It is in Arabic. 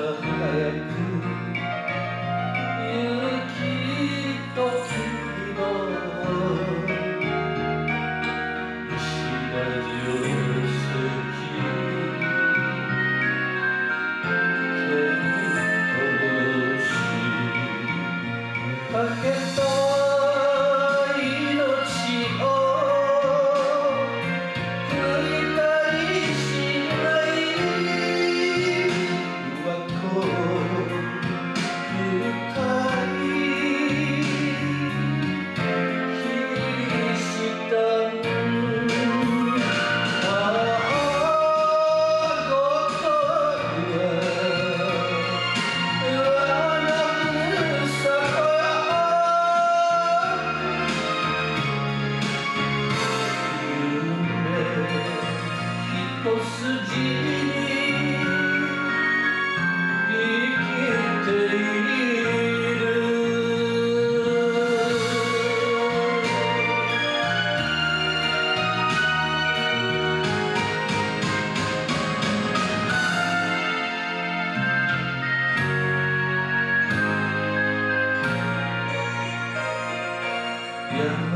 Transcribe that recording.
the Yes,